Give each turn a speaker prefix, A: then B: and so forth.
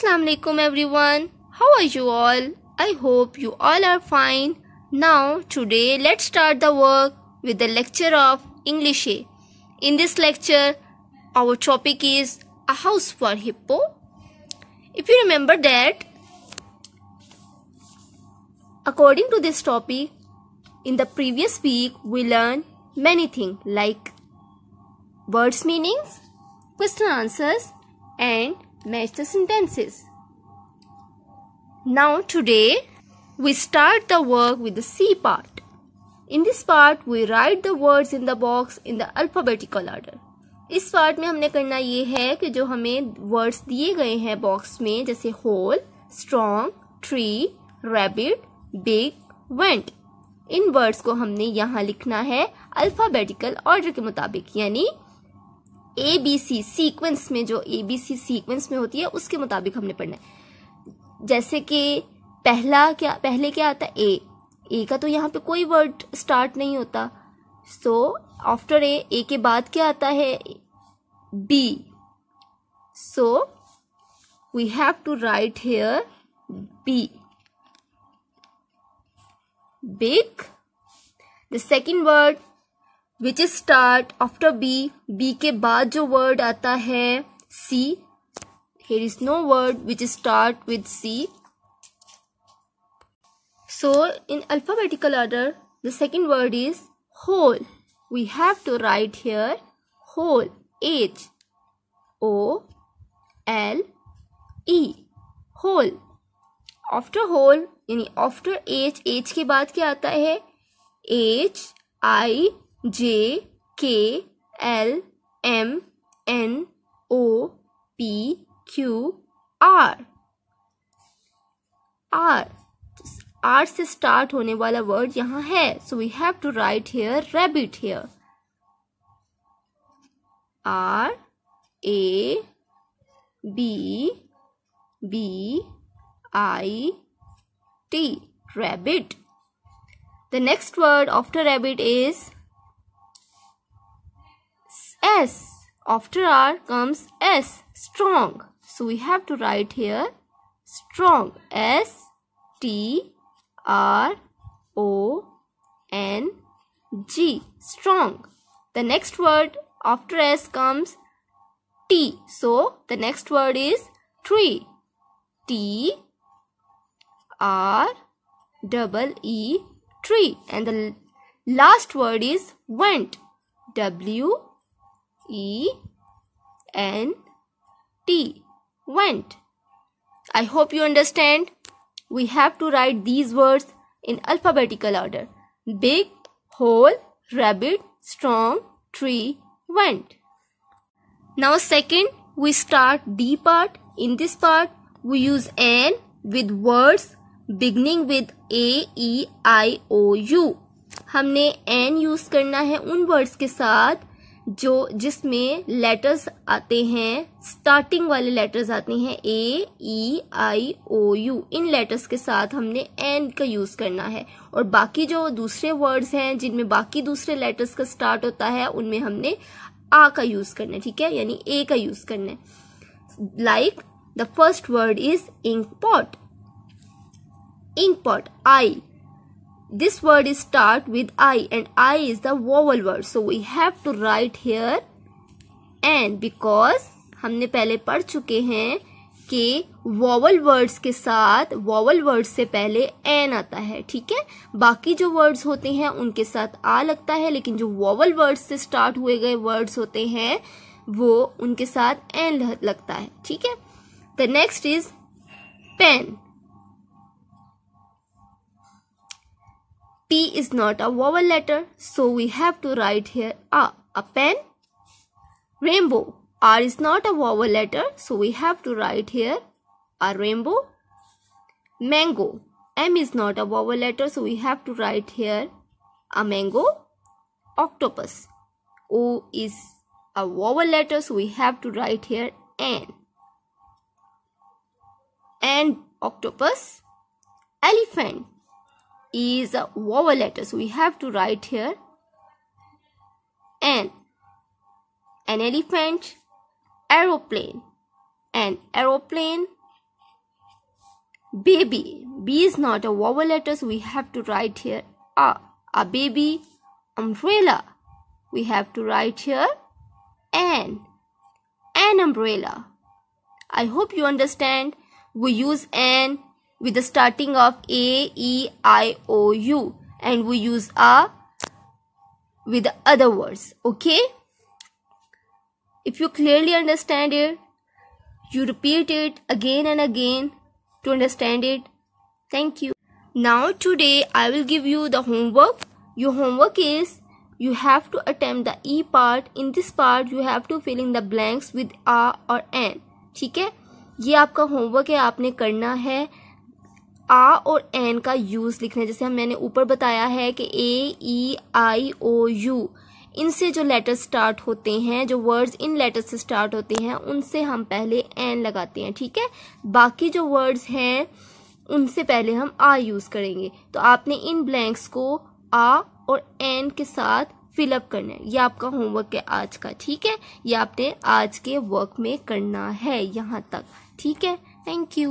A: Assalamu alaikum everyone. How are you all? I hope you all are fine. Now today let's start the work with the lecture of English. In this lecture our topic is a house for hippo. If you remember that according to this topic in the previous week we learned many things like words meanings, question answers and match the sentences. Now today we start the work with the C part. In this part we write the words in the box in the alphabetical order. इस part में हमने करना ये है कि जो हमें words दिए गए हैं बॉक्स में जैसे whole strong tree rabbit big went इन वर्ड्स को हमने यहाँ लिखना है अल्फाबेटिकल ऑर्डर के मुताबिक यानी ए बी सी सीक्वेंस में जो ए बी सी सीक्वेंस में होती है, उसके मुताबिक हमने पढ़ना है। जैसे कि पहला क्या, पहले क्या आता है? ए ए का तो यहाँ पे कोई वर्ड स्टार्ट नहीं होता। सो आफ्टर ए ए के बाद क्या आता है? B so we have to write here B big the second word which is start after B B के बाद जो वर्ड आता है C here is no word which is start with C so in alphabetical order the second word is whole. We have to write here whole. H. O. L. E. Whole. After whole यानी after H H के बाद क्या आता है? H I J K L M N O P Q R R R से start होने वाला word यहाँ है. So we have to write here rabbit here R A B B I T rabbit. The next word after rabbit is s after r comes s strong so we have to write here strong s t R O N G strong. The next word after S comes T. So the next word is tree. T R double E tree. And the last word is went. W E N T went. I hope you understand we have to write these words in alphabetical order. Big, whole, rabbit, strong, tree, went. Now second, we start D part. In this part, we use N with words beginning with A, E, I, O, U. हमने an use करना है उन words के साथ जो जिसमें letters आते हैं स्टार्टिंग वाले लेटर्स आते हैं A E I O U इन लेटर्स के साथ हमने एन का यूज़ करना है। और बाकी जो दूसरे वर्ड्स हैं, जिनमें बाकी दूसरे लेटर्स का स्टार्ट होता है, उनमें हमने आ का यूज़ करना है, ठीक है? यानी ए का यूज़ करना है। Like the first word is ink pot ink pot I this word is start with I, and I is the vowel word. So, we have to write here N because हमने पहले पढ़ चुके हैं कि vowel words के साथ vowel words से पहले एन आता है, ठीक है? बाकी जो वर्ड्स होते हैं, उनके साथ आ लगता है, लेकिन जो वॉवल वर्ड्स से स्टार्ट हुए गए वर्ड्स होते हैं, वो उनके साथ एन लगता है, ठीक है? The next is pen P is not a vowel letter, so we have to write here a. A pen. Rainbow. R is not a vowel letter, so we have to write here a rainbow. Mango. M is not a vowel letter, so we have to write here a mango. Octopus. O is a vowel letter, so we have to write here N. And octopus. Elephant is a vowel letter. So we have to write here N. An elephant, aeroplane, an aeroplane, baby. B is not a vowel letter, so we have to write here a. A baby. Umbrella. We have to write here an. An umbrella. I hope you understand. We use an with the starting of A, E, I, O, U. And we use a with the other words. Okay? If you clearly understand it, you repeat it again and again to understand it. Thank you. Now today I will give you the homework. Your homework is you have to attempt the E part. In this part you have to fill in the blanks with A or N. ठीक है ये आपका homework है आपने करना है आ और N का यूज़ लिखना है। जैसे हम मैंने ऊपर बताया है कि A, E, I, O, U, इनसे जो लेटर स्टार्ट होते हैं, जो वर्ड्स इन लेटर से स्टार्ट होते हैं, उनसे हम पहले एन लगाते हैं, ठीक है? बाकी जो वर्ड्स हैं, उनसे पहले हम आ यूज़ करेंगे। तो आपने इन ब्लैंक्स को आ और एन के साथ फिलअप करना है। ये आपका होमवर्क है आज का, ठीक है? ये आपने आज के वर्क में करना है, यहाँ तक, ठीक है? Thank you